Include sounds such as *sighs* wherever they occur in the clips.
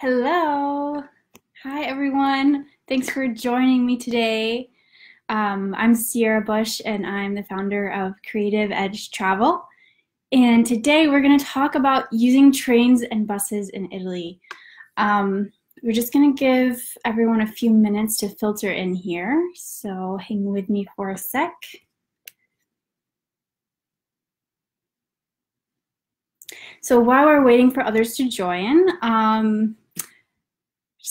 Hello. Hi, everyone. Thanks for joining me today. Um, I'm Sierra Bush, and I'm the founder of Creative Edge Travel. And today we're going to talk about using trains and buses in Italy. Um, we're just going to give everyone a few minutes to filter in here. So hang with me for a sec. So while we're waiting for others to join, um,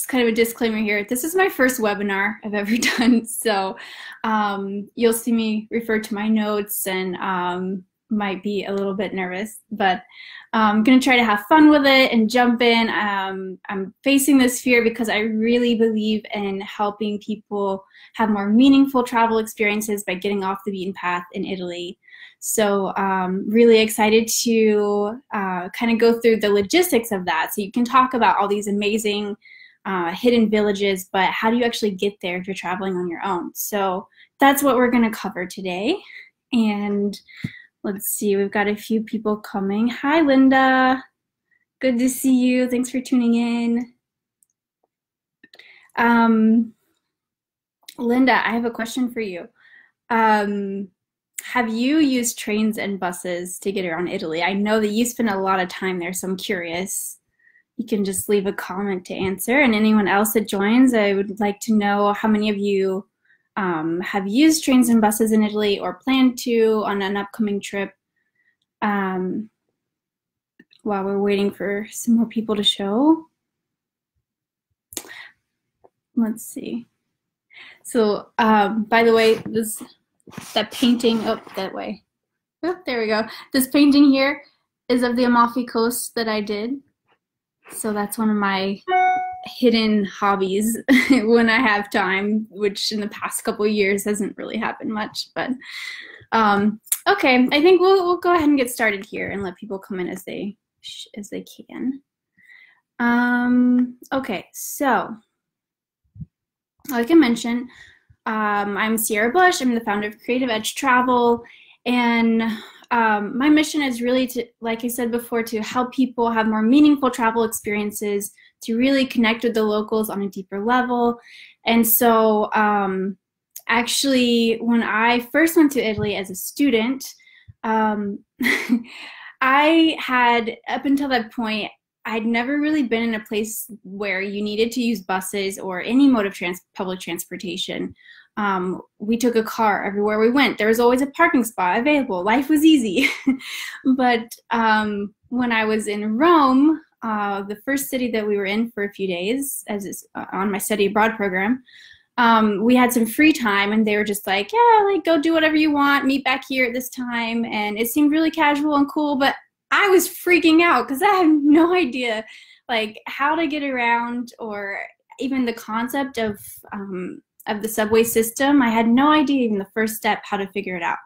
just kind of a disclaimer here. This is my first webinar I've ever *laughs* done, so um, you'll see me refer to my notes and um, might be a little bit nervous, but I'm um, going to try to have fun with it and jump in. Um, I'm facing this fear because I really believe in helping people have more meaningful travel experiences by getting off the beaten path in Italy. So um, really excited to uh, kind of go through the logistics of that. So you can talk about all these amazing uh, hidden villages, but how do you actually get there if you're traveling on your own? So that's what we're going to cover today. And let's see, we've got a few people coming. Hi, Linda. Good to see you. Thanks for tuning in. Um, Linda, I have a question for you. Um, have you used trains and buses to get around Italy? I know that you spend a lot of time there, so I'm curious you can just leave a comment to answer. And anyone else that joins, I would like to know how many of you um, have used trains and buses in Italy or plan to on an upcoming trip. Um, while we're waiting for some more people to show. Let's see. So, um, by the way, this that painting, oh, that way. Oh, there we go. This painting here is of the Amalfi Coast that I did. So that's one of my hidden hobbies *laughs* when I have time, which in the past couple years hasn't really happened much. But um, okay, I think we'll we'll go ahead and get started here and let people come in as they as they can. Um, okay, so like I mentioned, um, I'm Sierra Bush. I'm the founder of Creative Edge Travel, and um, my mission is really to, like I said before, to help people have more meaningful travel experiences, to really connect with the locals on a deeper level. And so, um, actually, when I first went to Italy as a student, um, *laughs* I had, up until that point, I'd never really been in a place where you needed to use buses or any mode of trans- public transportation. Um, we took a car everywhere we went. There was always a parking spot available. Life was easy. *laughs* but um, when I was in Rome, uh, the first city that we were in for a few days, as is, uh, on my study abroad program, um, we had some free time, and they were just like, "Yeah, like go do whatever you want. Meet back here at this time." And it seemed really casual and cool, but I was freaking out because I had no *laughs* idea, like how to get around or even the concept of um, of the subway system. I had no idea even the first step how to figure it out.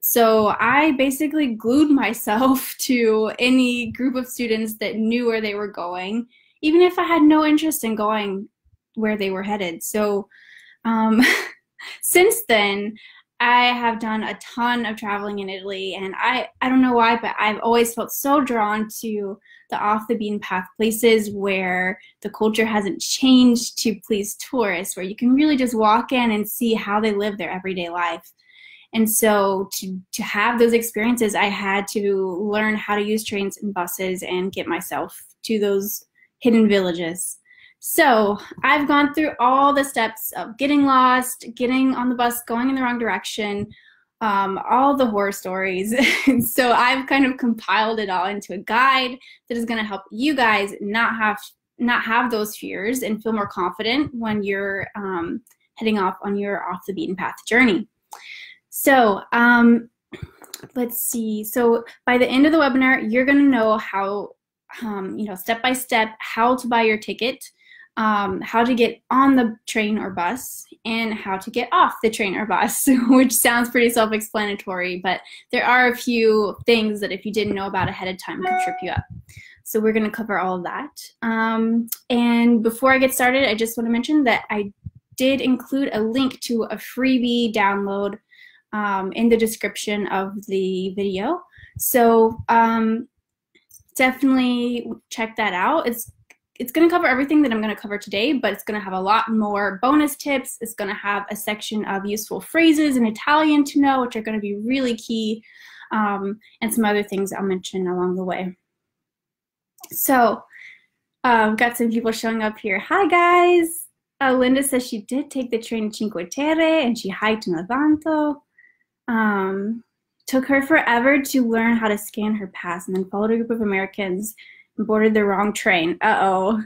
So I basically glued *laughs* myself to any group of students that knew where they were going, even if I had no interest in going where they were headed. So um, *laughs* since then, I have done a ton of traveling in Italy, and I, I don't know why, but I've always felt so drawn to the off the beaten path places where the culture hasn't changed to please tourists, where you can really just walk in and see how they live their everyday life. And so to, to have those experiences, I had to learn how to use trains and buses and get myself to those hidden villages. So I've gone through all the steps of getting lost, getting on the bus, going in the wrong direction, um, all the horror stories. *laughs* so I've kind of compiled it all into a guide that is going to help you guys not have not have those fears and feel more confident when you're um, heading off on your off the beaten path journey. So um, let's see. So by the end of the webinar, you're going to know how, um, you know, step by step, how to buy your ticket um, how to get on the train or bus and how to get off the train or bus, *laughs* which sounds pretty self explanatory, but there are a few things that if you didn't know about ahead of time could trip you up. So we're going to cover all of that. Um, and before I get started, I just want to mention that I did include a link to a freebie download um, in the description of the video. So um, definitely check that out. It's it's going to cover everything that I'm going to cover today, but it's going to have a lot more bonus tips. It's going to have a section of useful phrases in Italian to know, which are going to be really key, um, and some other things I'll mention along the way. So, um, got some people showing up here. Hi, guys. Uh, Linda says she did take the train to Cinque Terre and she hiked in Levanto. Um, took her forever to learn how to scan her pass and then followed a group of Americans boarded the wrong train. Uh-oh.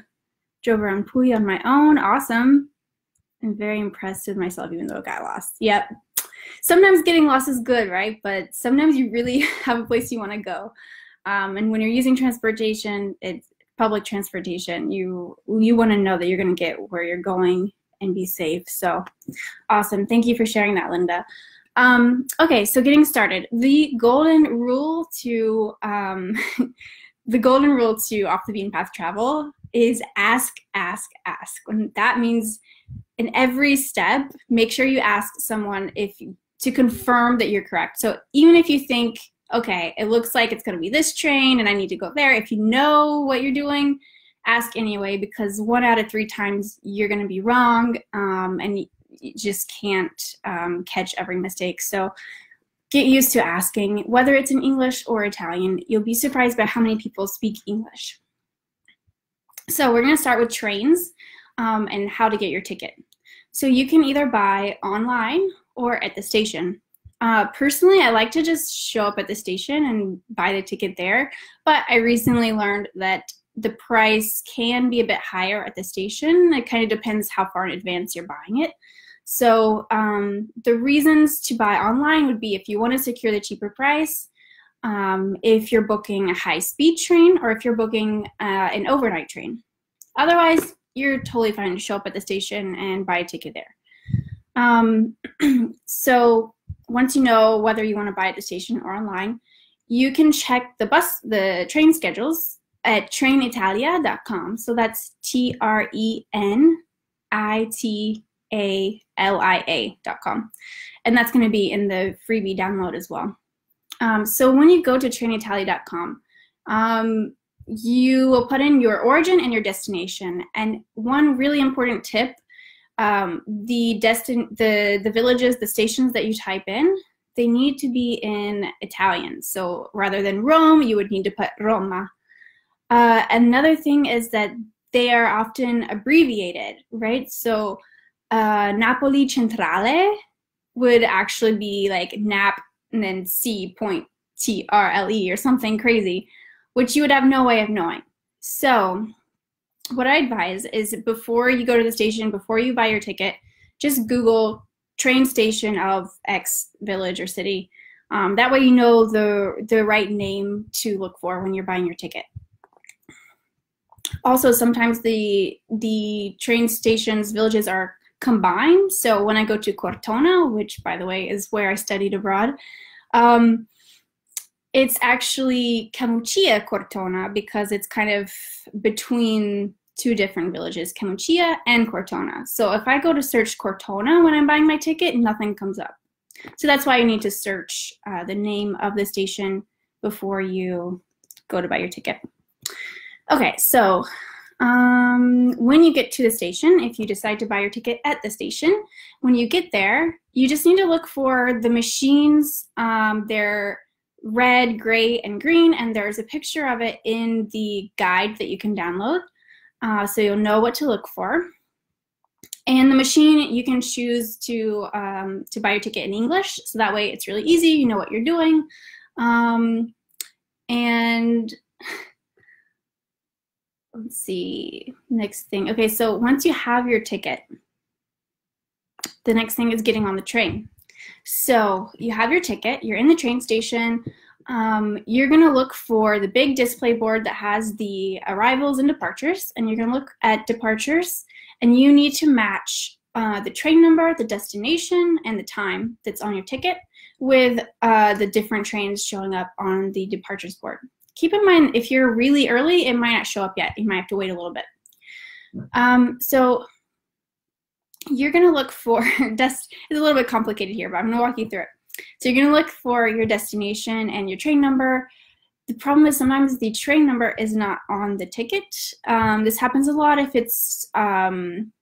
Drove around Puglia on my own. Awesome. I'm very impressed with myself even though I got lost. Yep. Sometimes getting lost is good, right? But sometimes you really *laughs* have a place you want to go. Um, and when you're using transportation, it's public transportation. You you want to know that you're going to get where you're going and be safe. So awesome. Thank you for sharing that, Linda. Um, okay, so getting started. The golden rule to um, *laughs* the golden rule to off the beaten path travel is ask, ask, ask. And that means in every step, make sure you ask someone if to confirm that you're correct. So even if you think, okay, it looks like it's going to be this train and I need to go there, if you know what you're doing, ask anyway because one out of three times you're going to be wrong um, and you just can't um, catch every mistake. So get used to asking, whether it's in English or Italian. You'll be surprised by how many people speak English. So we're going to start with trains um, and how to get your ticket. So you can either buy online or at the station. Uh, personally, I like to just show up at the station and buy the ticket there, but I recently learned that the price can be a bit higher at the station. It kind of depends how far in advance you're buying it. So um, the reasons to buy online would be if you want to secure the cheaper price, um, if you're booking a high-speed train, or if you're booking uh, an overnight train. Otherwise, you're totally fine to show up at the station and buy a ticket there. Um, *clears throat* so once you know whether you want to buy at the station or online, you can check the bus, the train schedules at trenitalia.com. So that's T R E N I T a-L-I-A.com. And that's going to be in the freebie download as well. Um, so when you go to trenitalia.com, um, you will put in your origin and your destination. And one really important tip, um, the, destin the, the villages, the stations that you type in, they need to be in Italian. So rather than Rome, you would need to put Roma. Uh, another thing is that they are often abbreviated, right? So uh, Napoli Centrale would actually be like Nap and then C point T R L E or something crazy, which you would have no way of knowing. So, what I advise is before you go to the station, before you buy your ticket, just Google train station of X village or city. Um, that way, you know the the right name to look for when you're buying your ticket. Also, sometimes the the train stations villages are combined. So when I go to Cortona, which by the way is where I studied abroad, um, it's actually Camucia Cortona because it's kind of between two different villages, Camucia and Cortona. So if I go to search Cortona when I'm buying my ticket, nothing comes up. So that's why you need to search uh, the name of the station before you go to buy your ticket. Okay, so um, when you get to the station, if you decide to buy your ticket at the station, when you get there, you just need to look for the machines. Um, they're red, gray, and green, and there's a picture of it in the guide that you can download, uh, so you'll know what to look for. And the machine, you can choose to um, to buy your ticket in English, so that way it's really easy. You know what you're doing, um, and let's see, next thing. Okay, so once you have your ticket, the next thing is getting on the train. So you have your ticket, you're in the train station, um, you're gonna look for the big display board that has the arrivals and departures, and you're gonna look at departures, and you need to match uh, the train number, the destination, and the time that's on your ticket with uh, the different trains showing up on the departures board keep in mind if you're really early, it might not show up yet. You might have to wait a little bit. Um, so you're going to look for, *laughs* it's a little bit complicated here, but I'm going to walk you through it. So you're going to look for your destination and your train number. the problem is sometimes the train number is not on the ticket. Um, this happens a lot if it's, um,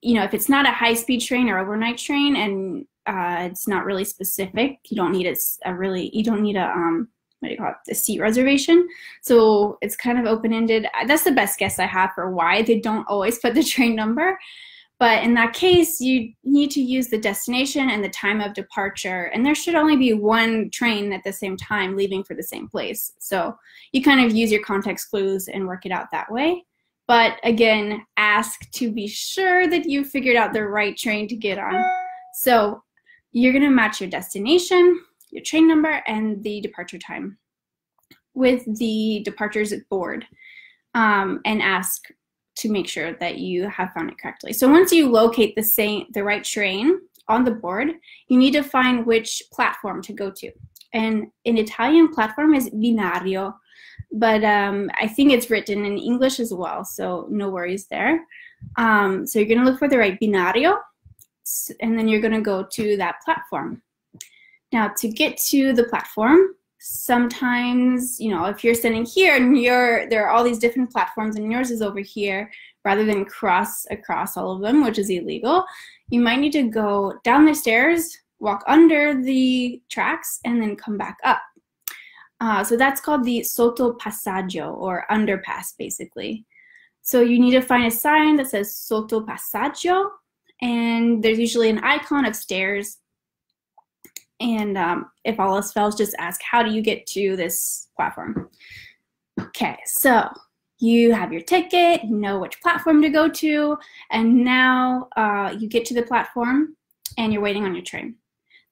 you know, if it's not a high-speed train or overnight train and uh, it's not really specific. You don't need a, a really, you don't need a, um, what do you call it, a seat reservation. So it's kind of open-ended. That's the best guess I have for why they don't always put the *laughs* train number. But in that case, you need to use the destination and the time of departure. And there should only be one train at the same time leaving for the same place. So you kind of use your context clues and work it out that way. But again, ask to be sure that you figured out the right train to get on. So you're going to match your destination, your train number, and the departure time with the departures board um, and ask to make sure that you have found it correctly. So once you locate the same the right train on the board, you need to find which platform to go to. And in Italian, platform is binario, but um, I think it's written in English as well, so no worries there. Um, so you're gonna look for the right binario, and then you're gonna go to that platform. Now to get to the platform, sometimes, you know, if you're sitting here and you're, there are all these different platforms and yours is over here, rather than cross across all of them, which is illegal, you might need to go down the stairs, walk under the tracks, and then come back up. Uh, so that's called the sotto passaggio or underpass, basically. So you need to find a sign that says sotto passaggio, and there's usually an icon of stairs and um, if all else fails, just ask, how do you get to this platform? Okay, so you have your ticket, you know which platform to go to, and now uh, you get to the platform and you're waiting on your train.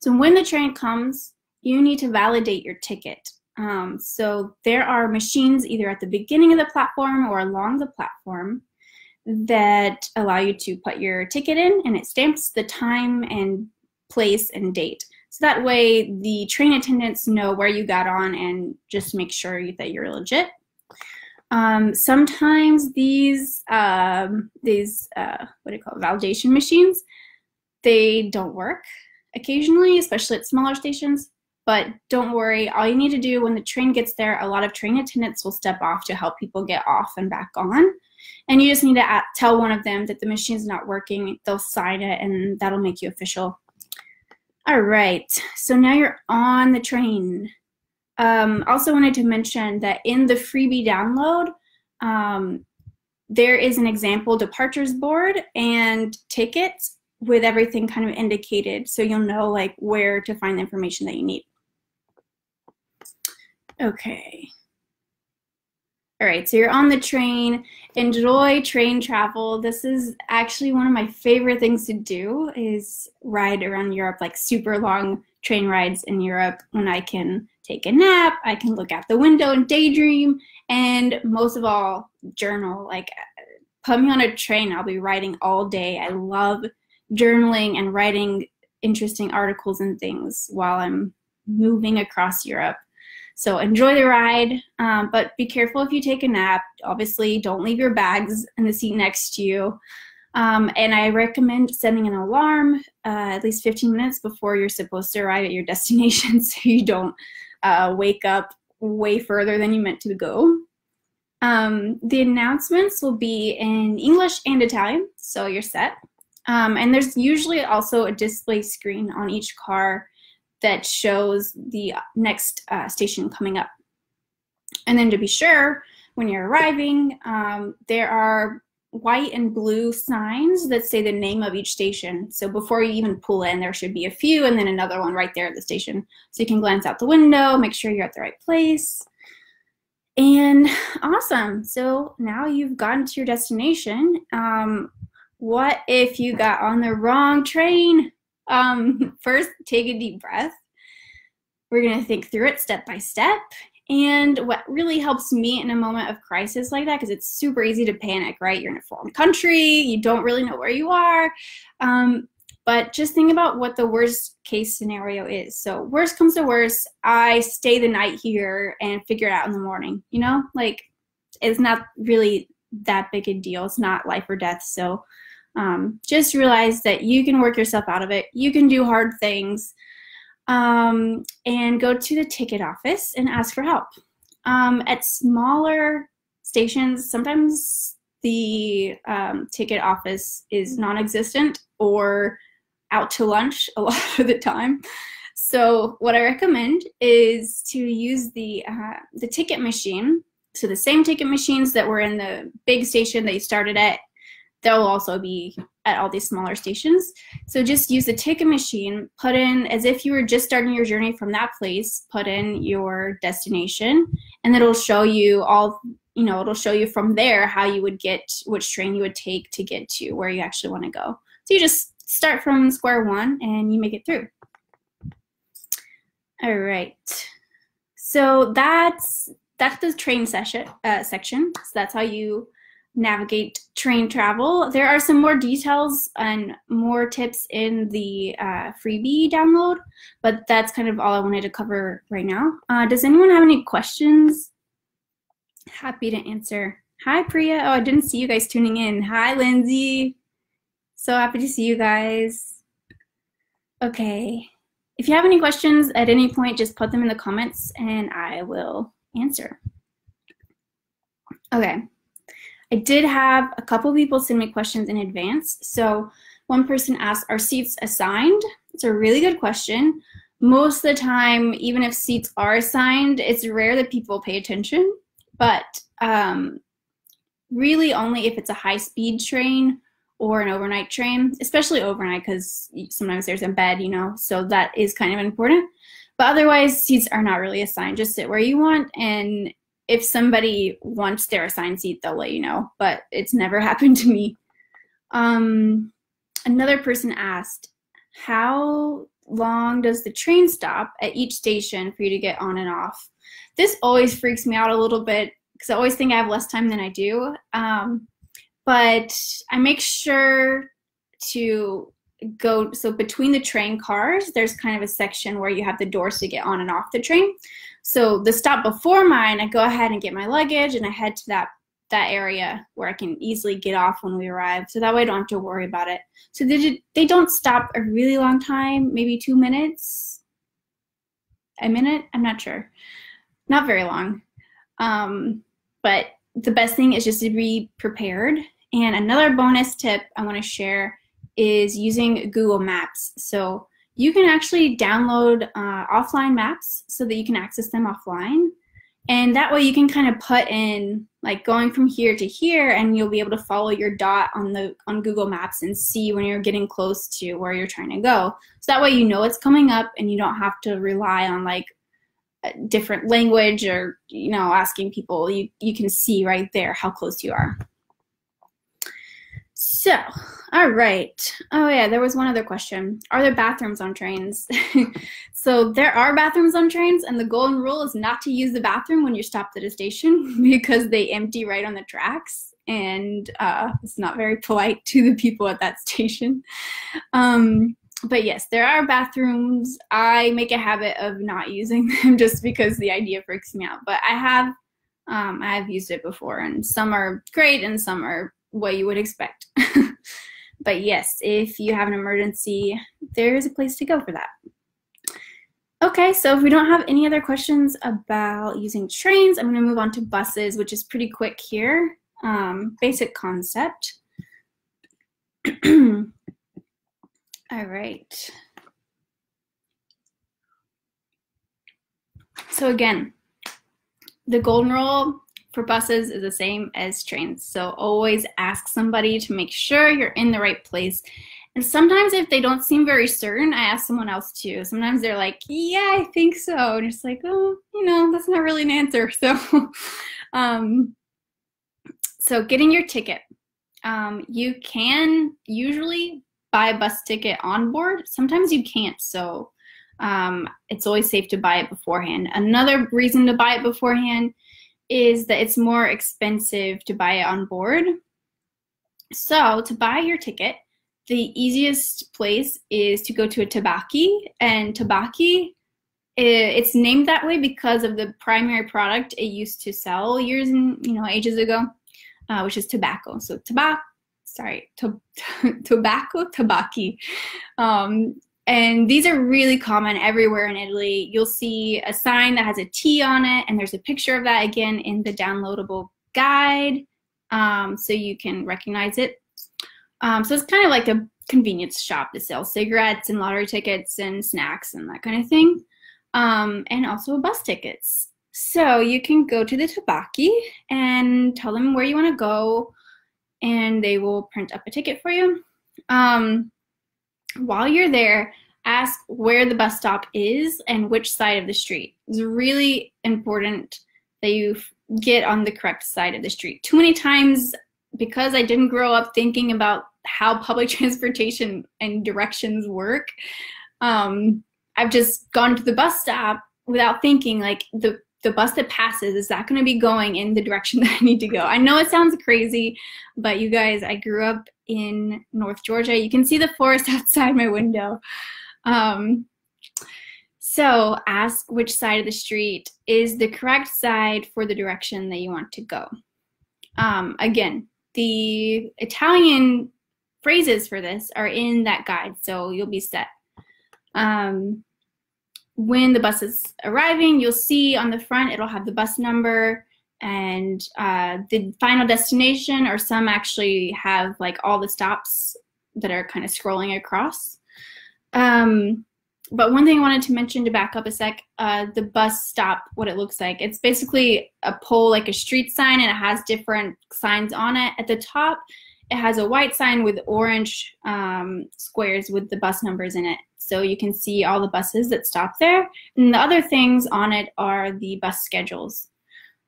So when the train comes, you need to validate your ticket. Um, so there are machines either at the beginning of the platform or along the platform that allow you to put your ticket in and it stamps the time and place and date. So that way the train attendants know where you got on and just make sure that you're legit. Um, sometimes these, um, these uh, what do you call it, validation machines, they don't work occasionally, especially at smaller stations. But don't worry, all you need to do when the train gets there, a lot of train attendants will step off to help people get off and back on. And you just need to tell one of them that the machine's not working. They'll sign it and that'll make you official. All right, so now you're on the train. Um, also wanted to mention that in the freebie download, um, there is an example departures board and tickets with everything kind of indicated so you'll know like where to find the information that you need. Okay. All right, so you're on the train. Enjoy train travel. This is actually one of my favorite things to do is ride around Europe, like super long train rides in Europe when I can take a nap, I can look out the window and daydream, and most of all, journal. Like, put me on a train, I'll be writing all day. I love journaling and writing interesting articles and things while I'm moving across Europe. So enjoy the ride, um, but be careful if you take a nap. Obviously, don't leave your bags in the seat next to you. Um, and I recommend setting an alarm uh, at least 15 minutes before you're supposed to arrive at your *laughs* destination so you don't uh, wake up way further than you meant to go. Um, the announcements will be in English and Italian, so you're set. Um, and there's usually also a display screen on each car that shows the next uh, station coming up. And then to be sure, when you're arriving, um, there are white and blue signs that say the name of each station. So before you even pull in, there should be a few and then another one right there at the station. So you can glance out the window, make sure you're at the right place. And awesome. So now you've gotten to your destination. Um, what if you got on the wrong train? Um, *laughs* first, take a deep breath. We're going to think through it step by step. And what really helps me in a moment of crisis like that, because it's super easy to panic, right? You're in a foreign country, you don't really know where you are. Um, but just think about what the worst case scenario is. So, worst comes to worst, I stay the night here and figure it out in the morning. You know, like it's not really that big a deal. It's not life or death. So, um, just realize that you can work yourself out of it. You can do hard things um, and go to the ticket office and ask for help. Um, at smaller stations, sometimes the um, ticket office is non-existent or out to lunch a *laughs* lot of the time. So what I recommend is to use the uh, the ticket machine. So the same ticket machines that were in the big station that you started at, they'll also be at all these smaller stations. So just use the ticket machine, put in as if you were just starting your journey from that place, put in your destination, and it'll show you all, you know, it'll show you from there how you would get, which train you would take to get to where you actually want to go. So you just start from square one and you make it through. All right. So that's that's the train session uh, section. So that's how you navigate train travel. There are some more details and more tips in the uh, freebie download, but that's kind of all I wanted to cover right now. Uh, does anyone have any questions? Happy to answer. Hi, Priya. Oh, I didn't see you guys tuning in. Hi, Lindsay. So happy to see you guys. Okay. If you have any questions at any point, just put them in the comments and I will answer. Okay. I did have a couple people send me questions in advance. So one person asked, are seats assigned? It's a really good question. Most of the time, even if seats are assigned, it's rare that people pay attention. But um, really only if it's a high speed train or an overnight train, especially overnight because sometimes there's a bed, you know, so that is kind of important. But otherwise, seats are not really assigned. Just sit where you want, and if somebody wants their assigned seat, they'll let you know. But it's never *laughs* happened to me. Um, another person asked, "How long does the train stop at each station for you to get on and off?" This always freaks me out a little bit because I always think I have less time than I do. Um, but I make sure to go so between the train cars there's kind of a section where you have the doors to get on and off the train so the stop before mine i go ahead and get my luggage and i head to that that area where i can easily get off when we arrive. So that way i don't have to worry about it. So they, they don't stop a really long time maybe two minutes? A minute? I'm not sure. Not very long. Um, but the best thing is just to be prepared. And another bonus tip I want to share is using Google Maps. So you can actually download uh, offline maps so that you can access them offline. And that way you can kind of put in like going from here to here and you'll be able to follow your dot on the on Google Maps and see when you're getting close to where you're trying to go. So that way you know it's coming up and you don't have to rely on like different language or you know asking people. You you can see right there how close you are. So, all right. Oh, yeah, there was one other question. Are there bathrooms on trains? *laughs* so, there are bathrooms on trains, and the golden rule is not to use the bathroom when you're stopped at a station *laughs* because they empty right on the tracks, and uh, it's not very polite to the people at that *laughs* station. Um, but yes, there are bathrooms. I make a habit of not using them just because the idea freaks me out. But I have, um, I have used it before, and some are great, and some are what you would expect. *laughs* but yes, if you have an emergency, there is a place to go for that. Okay, so if we don't have any other questions about using trains, I'm going to move on to buses, which is pretty quick here. Um, basic concept. *clears throat* All right. So again, the golden rule for buses is the same as trains. So always ask somebody to make sure you're in the right place. And sometimes if they don't seem very certain, I ask someone else too. Sometimes they're like, yeah, I think so. And it's like, oh, you know, that's not really an answer. *laughs* So, um, so getting your ticket. Um, you can usually buy a bus ticket on board. Sometimes you can't. So um, it's always safe to buy it beforehand. Another reason to buy it beforehand is that it's more expensive to buy it on board. So to buy your ticket, the easiest place is to go to a tabacchi, and tabacchi it's named that way because of the primary product it used to sell years and you know ages ago, uh, which is tobacco. So tobacco, sorry, to- *laughs* tobacco tabacchi. Um, and these are really common everywhere in Italy. You'll see a sign that has a T on it, and there's a picture of that again in the downloadable guide, um, so you can recognize it. Um, so it's kind of like a convenience shop that sells cigarettes and lottery tickets and snacks and that kind of thing, um, and also bus tickets. So you can go to the tabacchi and tell them where you want to go, and they will print up a ticket for you. Um, while you're there, ask where the bus stop is and which side of the street. It's really important that you get on the correct side of the street. Too many times, because I didn't grow up thinking about how *laughs* public transportation and directions work, um, I've just gone to the bus stop without thinking like the the bus that passes is that going to be going in the direction *laughs* that I need to go. I know it sounds crazy, but you guys, I grew up in North Georgia. You can see the forest *laughs* outside my window. Um, so ask which side of the street is the correct side for the direction that you want to go. Um, again, the Italian phrases for this are in that guide, so you'll be set. Um, when the bus is arriving, you'll see on the front, it'll have the bus number and uh, the final destination, or some actually have like all the stops that are kind of scrolling across. Um, but one thing I wanted to mention to back up a sec, uh, the bus stop, what it looks like. It's basically a pole like a street sign and it has different signs on it. At the top, it has a white sign with orange um, squares with the bus numbers in it. So you can see all the buses that stop there. And the other things on it are the bus schedules.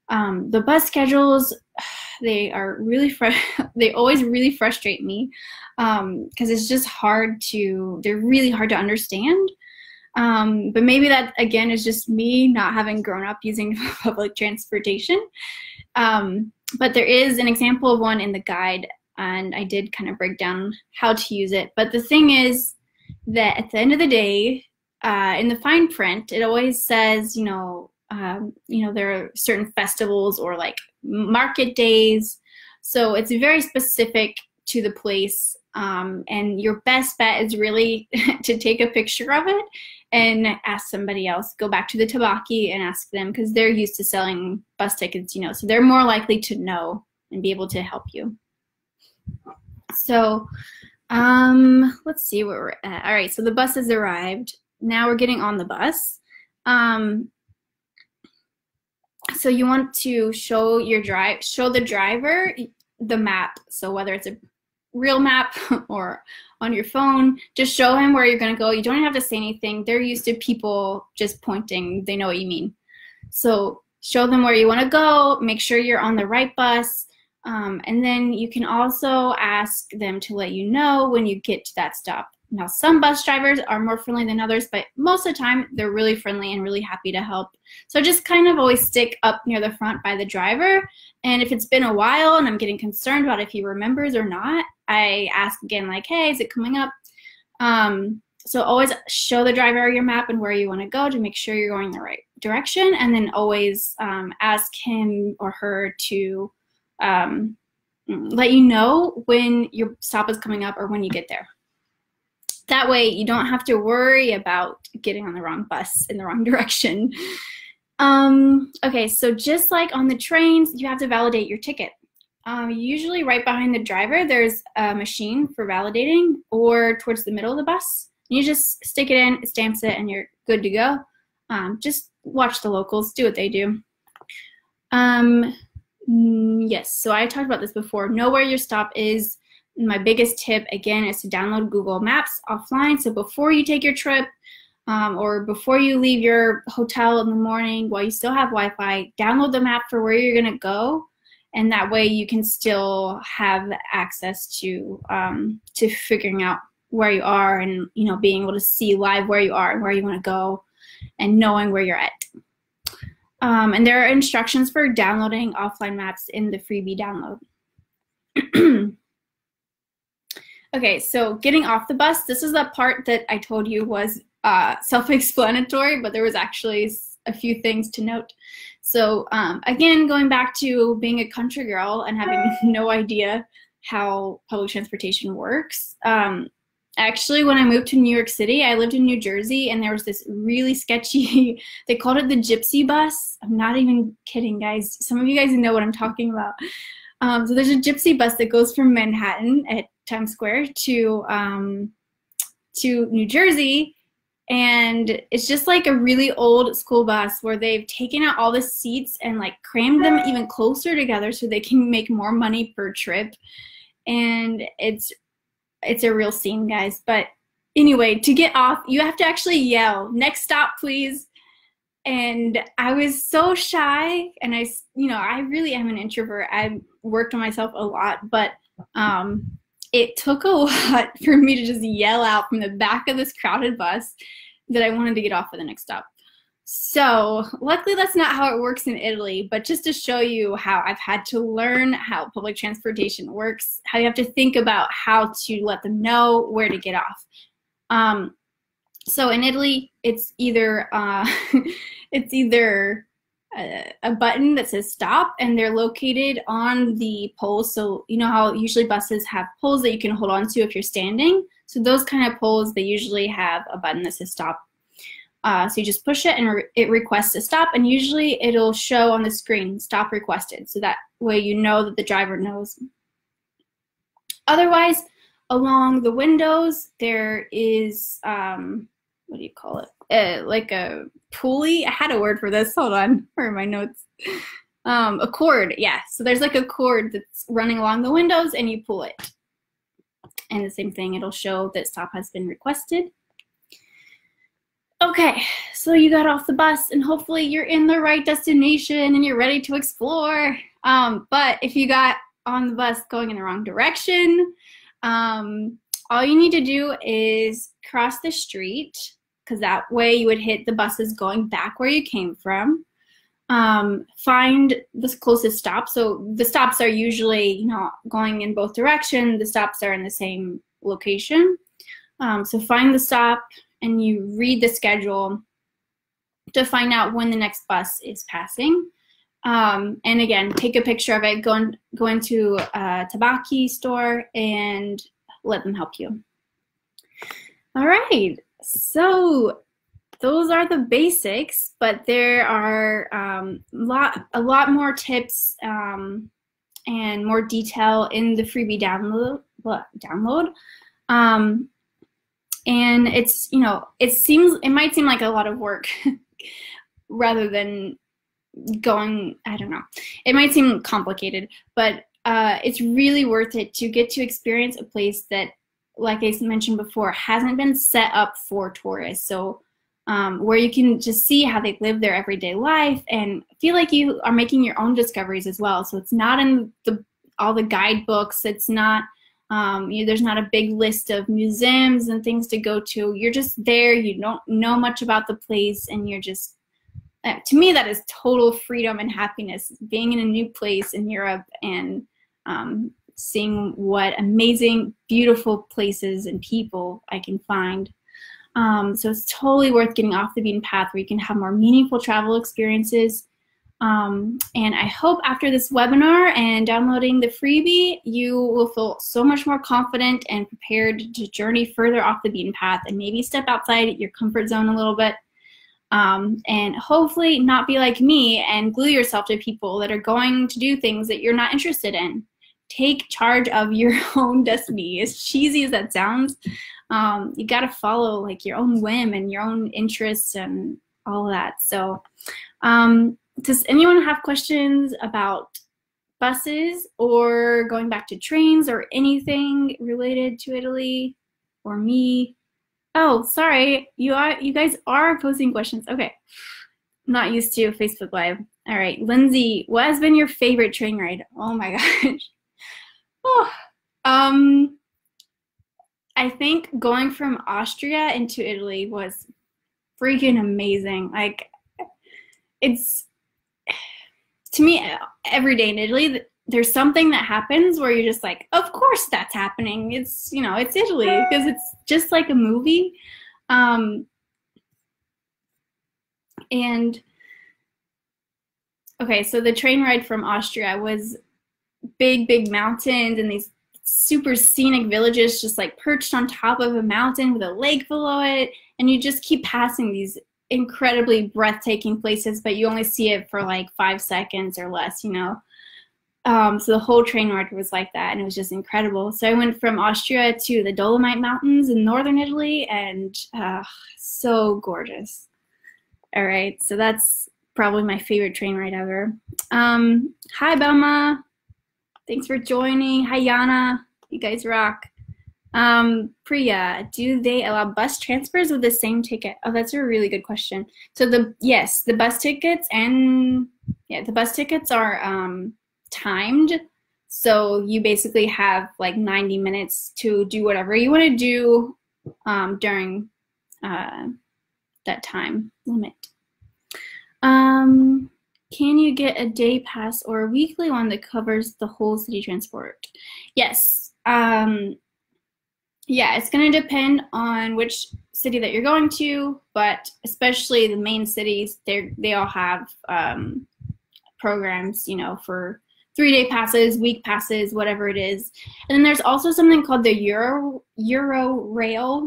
Um, the bus schedules, *sighs* they are really, fr- *laughs* they always really frustrate me because um, it's just hard to, they're really hard to understand. Um, but maybe that, again, is just me not having grown up using *laughs* public transportation. Um, but there is an example of one in the guide and I did kind of break down how to use it. But the thing is that at the end of the day, uh, in the fine print, it always says, you know, um, you know, there are certain festivals or like market days. So it's very specific to the place. Um, and your best bet is really *laughs* to take a picture of it and ask somebody else. Go back to the tabacchi and ask them because they're used to selling bus tickets, you know, so they're more likely to know and be able to help you. So um, let's see where we're at. All right, so the bus has arrived. Now we're getting on the bus. Um, so you want to show your drive, show the driver the map. So whether it's a real map *laughs* or on your phone, just show him where you're gonna go. You don't have to say anything. They're used to people just pointing. They know what you mean. So show them where you want to go. Make sure you're on the right bus. Um, and then you can also ask them to let you know when you get to that stop. Now, some bus drivers are more friendly than others, but most of the time they're really friendly and really happy to help. So just kind of always stick up near the front by the driver. And if it's been a while and I'm getting concerned about if he remembers or not, I ask again, like, hey, is it coming up? Um, so always show the driver your map and where you want to go to make sure you're going the right direction. And then always um, ask him or her to um, let you know when your stop is coming up or when you get there. That way you don't have to worry about getting on the wrong bus in the wrong *laughs* direction. Um, okay, so just like on the trains, you have to validate your ticket. Um, usually right behind the driver, there's a machine for validating or towards the middle of the bus. You just stick it in, it stamps it, and you're good to go. Um, just watch the locals, do what they do. Um, Mm, yes, so I talked about this before. Know where your stop is. My biggest tip, again, is to download Google Maps offline. So before you take your trip um, or before you leave your hotel in the morning while you still have Wi Fi, download the map for where you're going to go. And that way you can still have access to um, to figuring out where you are and you know being able to see live where you are and where you want to go and knowing where you're at. Um, and there are instructions for downloading offline maps in the freebie download. *clears throat* okay, so getting off the bus, this is the part that I told you was uh, self-explanatory, but there was actually a few things to note. So um, again, going back to being a country girl and having *laughs* no idea how public transportation works, um, actually, when I moved to New York City, I lived in New Jersey, and there was this really sketchy. *laughs* They called it the Gypsy Bus. I'm not even kidding, guys. Some of you guys know what I'm talking about. Um, so there's a Gypsy bus that goes from Manhattan at Times Square to um, to New Jersey, and it's just like a really old school bus where they've taken out all the seats and like crammed them even closer together so they can make more money per trip and it's it's a real scene guys. But anyway to get off you have to actually yell next stop please. And i was so shy and i you know i really am an introvert. I've worked on myself a lot but um it took a *laughs* lot for me to just yell out from the back of this crowded bus that I wanted to get off for the next stop. So, luckily, that's not how it works in Italy, but just to show you how I've had to learn how public transportation works, how you have to think about how to let them know where to get off. Um, so, in Italy, it's either uh, *laughs* it's either a, a, button that says stop and they're located on the poles. So you know how usually buses have poles that you can hold on to if you're standing? So those kind of poles they usually have a button that says stop uh, so you just push it and re it requests a stop and usually it'll show on the screen stop requested so that way you know that the driver knows otherwise along the windows there is um, what do you call it uh, like a pulley. I had a word for this. Hold on, *laughs* where are my notes? Um, a cord, yeah. So there's like a cord that's running along the windows and you pull it. And the same thing, it'll show that stop has been requested. Okay, so you got off the bus and hopefully you're in the right destination and you're ready to explore. Um, but if you got on the bus going in the wrong direction, um, all you need to do is cross the street because that way you would hit the buses going back where you came from. Um, find the closest stop. So the stops are usually, you know, going in both directions. The stops are in the same location. Um, so find the stop and you read the schedule to find out when the next bus is passing. Um, and again, take a picture of it, go, in, go into a tabacchi store and let them help you. All right, so those are the basics, but there are um, lot, a lot more tips um, and more detail in the freebie download. download. Um, and it's, you know, it seems, it might seem like a lot of work *laughs* rather than going, I don't know. It might seem complicated, but uh, it's really worth it to get to experience a place that like I mentioned before, hasn't been set up for tourists. So um, where you can just see how they live their everyday life and feel like you are making your own discoveries as well. So it's not in the all the guidebooks. It's not um, you there's not a big list of museums and things to go to. You're just there. You don't know much about the place, and you're just uh, to me that is total freedom and happiness. Being in a new place in Europe and um, seeing what amazing, beautiful places and people I can find. Um, so it's totally worth getting off the beaten path where you can have more meaningful travel experiences. Um, and I hope after this webinar and downloading the freebie, you will feel so much more confident and prepared to journey further off the beaten path and maybe step outside your comfort zone a little bit. Um, and hopefully not be like me and glue yourself to people that are going to do things that you're not interested in take charge of your *laughs* own destiny. As cheesy as that sounds, um, you got to follow like your own whim and your own interests and all that. So, um, does anyone have questions about buses or going back to trains or anything related to Italy or me? Oh, sorry, you are you guys are posting questions. Okay, not used to Facebook Live. All right, Lindsay, what has been your favorite train ride? Oh my *laughs* gosh. Oh, um, I think going from Austria into Italy was freaking amazing. Like, it's to me every day in Italy. There's something that happens where you're just like, of course that's happening. It's you know it's Italy because it's just like a movie. Um, and okay, so the train ride from Austria was big, big mountains and these super scenic villages just like perched on top of a mountain with a lake below it. And you just keep passing these incredibly breathtaking places, but you only see it for like five seconds or less, you know. Um, so the whole train ride was like that, and it was just incredible. So I went from Austria to the Dolomite Mountains in northern Italy, and uh, so gorgeous. All right, so that's probably my favorite train ride ever. Um, hi, Belma. Thanks for joining. Hi, Yana. You guys rock. Um, Priya, do they allow bus transfers with the same ticket? Oh, that's a really good question. So the yes, the bus tickets and yeah, the bus tickets are um, timed. So you basically have like 90 minutes to do whatever you want to do um, during uh, that time limit. Um, can you get a day pass or a weekly one that covers the whole city transport? Yes. Um, yeah, it's going to depend on which city that you're going to, but especially the main cities, they they all have um, programs, you know, for three day passes, week passes, whatever it is. And then there's also something called the Euro Euro Rail.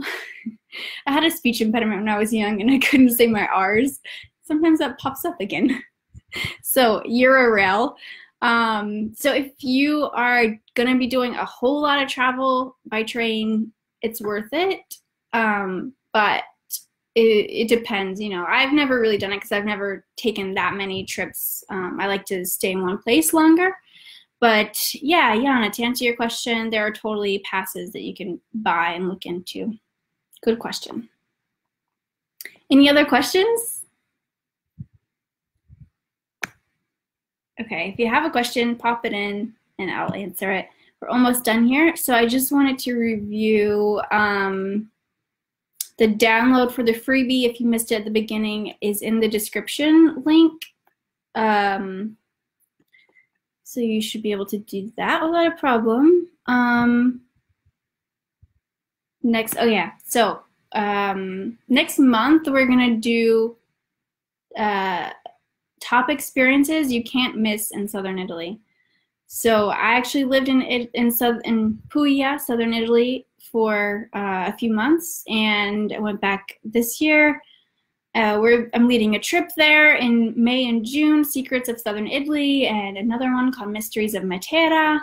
*laughs* I had a speech impediment when I was young and I couldn't say my R's. Sometimes that pops up again. *laughs* so Eurail. Um, so if you are gonna be doing a whole lot of travel by train, it's worth it. Um, but it, it, depends, you know. I've never really done it because I've never taken that many trips. Um, I like to stay in one place longer. But yeah, Yana, to answer your question, there are totally passes that you can buy and look into. Good question. Any other questions? Okay, if you have a question, pop it in and I'll answer it. We're almost done here. So I just wanted to review um, the download for the freebie. If you missed it at the beginning, is in the description link. Um, so you should be able to do that without a problem. Um, next, oh yeah, so um, next month we're gonna do uh, top experiences you can't miss in southern Italy. So I actually lived in in southern in Puglia, southern Italy, for uh, a few months, and I went back this year. Uh, I'm leading a trip there in May and June, Secrets of Southern Italy, and another one called Mysteries of Matera.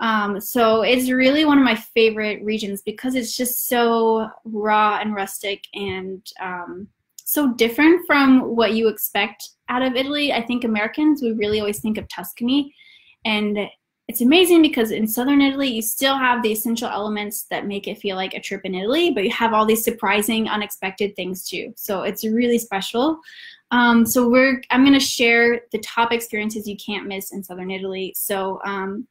Um, so it's really one of my favorite regions because it's just so raw and rustic and um, so different from what you expect out of Italy. I think Americans, we really always think of Tuscany. And it's amazing because in southern Italy, you still have the essential elements that make it feel like a trip in Italy, but you have all these surprising, unexpected things too. So it's really special. Um, so we're I'm going to share the top experiences you can't miss in southern Italy. So um,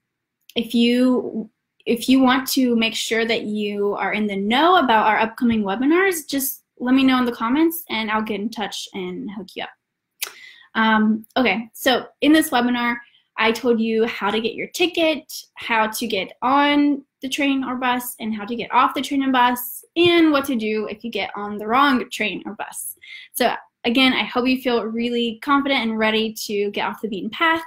if you if you want to make sure that you are in the know about our upcoming webinars, just let me know in the comments and I'll get in touch and hook you up. Um, okay, so in this webinar, I told you how to get your ticket, how to get on the train or bus, and how to get off the train and bus, and what to do if you get on the wrong train or bus. So again, I hope you feel really confident and ready to get off the beaten path.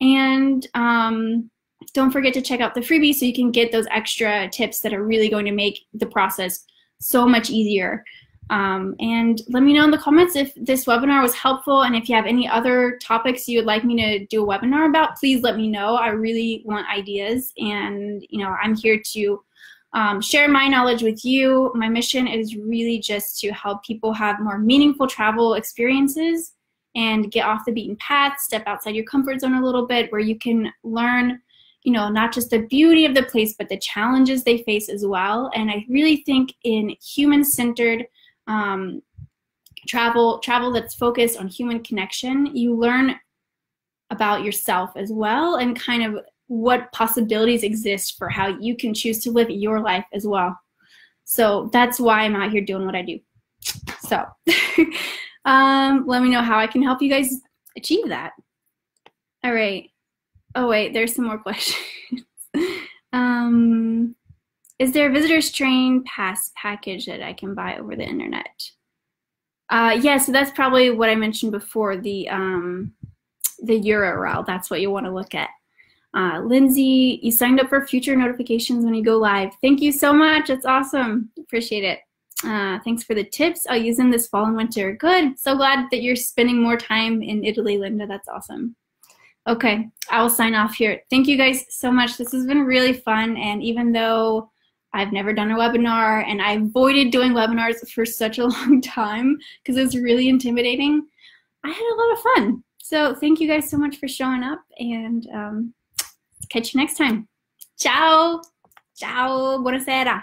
And um, don't forget to check out the freebie so you can get those extra tips that are really going to make the process so much easier. Um, and let me know in the comments if this webinar was helpful and if you have any other topics you would like me to do a webinar about, please let me know. I really want ideas and you know I'm here to um, share my knowledge with you. My mission is really just to help people have more meaningful travel experiences and get off the beaten path, step outside your comfort zone a little bit where you can learn you know, not just the beauty of the place, but the challenges they face as well. And I really think in human-centered um, travel travel that's focused on human connection you learn about yourself as well and kind of what possibilities exist for how you can choose to live your life as well. So that's why i'm out here doing what i do. So *laughs* um, let me know how i can help you guys achieve that. All right. Oh wait there's some more questions. *laughs* Um, is there a visitor's train pass package that I can buy over the internet? Uh, yeah, so that's probably what I mentioned before, the um, the route. That's what you want to look at. Uh, Lindsay, you signed up for future notifications when you go live. Thank you so much. It's awesome. Appreciate it. Uh, thanks for the tips. I'll use them this fall and winter. Good. So glad that you're spending more time in Italy, Linda. That's awesome. Okay, I will sign off here. Thank you guys so much. This has been really fun. And even though I've never done a webinar and I avoided doing webinars for such a *laughs* long time because it's really intimidating, I had a lot of fun. So thank you guys so much for showing up and um, catch you next time. Ciao. Ciao. Buonasera.